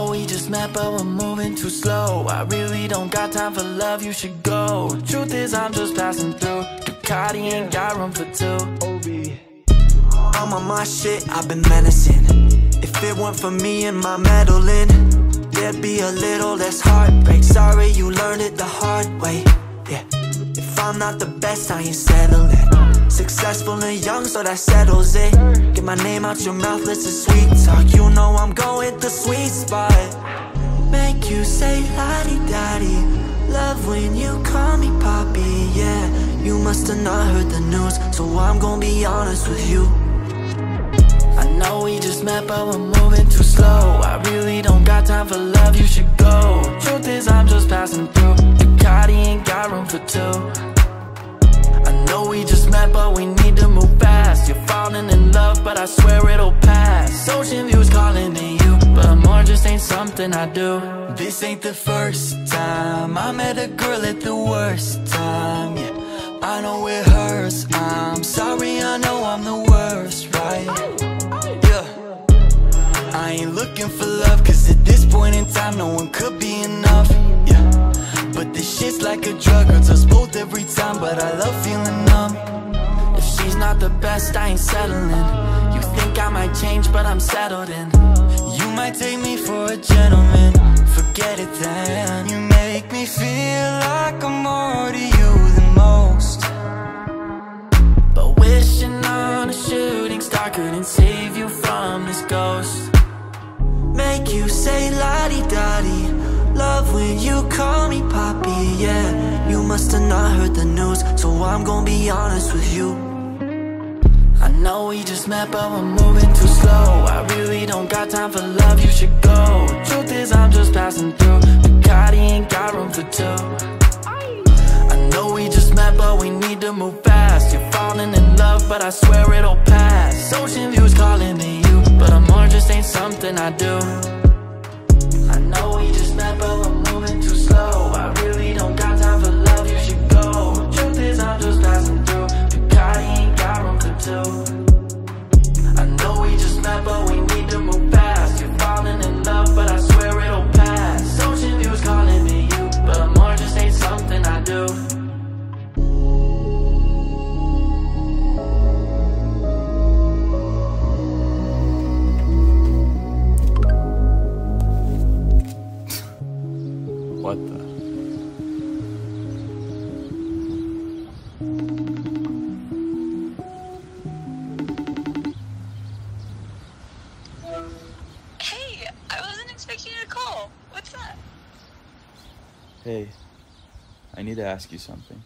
know we just met, but we're moving too slow. I really don't got time for love, you should go. Truth is, I'm just passing through. Ducati ain't got room for two. I'm on my shit, I've been menacing. If it weren't for me and my meddling, there'd be a little less heartbreak. Sorry you learned it the hard way. Yeah. If I'm not the best, I ain't settling. Successful and young, so that settles it. Get my name out your mouth, listen sweet talk. You know I'm going the sweet spot. Make you say la-di-da-di. Love when you call me poppy, yeah. You must have not heard the news, so I'm gonna be honest with you. I know we just met, but we're moving too slow. I really don't got time for love, you should I swear it'll pass. Ocean views calling to you, but more just ain't something I do. This ain't the first time I met a girl at the worst time, yeah I know it hurts, I'm sorry, I know I'm the worst, right? Yeah I ain't looking for love, cause at this point in time No one could be enough, yeah But this shit's like a drug, hurts us both every time But I love feeling numb If she's not the best, I ain't settling. Think I might change, but I'm settled in. You might take me for a gentleman. Forget it then. You make me feel like I'm more to you than most. But wishing on a shooting star couldn't save you from this ghost. Make you say la-di-da-di. Love when you call me poppy, yeah You must have not heard the news. So I'm gonna be honest with you I know we just met, but we're moving too slow. I really don't got time for love, you should go. Truth is, I'm just passing through. Ducati ain't got room for two. I know we just met, but we need to move fast. You're falling in love, but I swear it'll pass. Ocean views calling to you, but I'm more just ain't something I do. What the? Hey, I wasn't expecting you to call. What's that? Hey, I need to ask you something.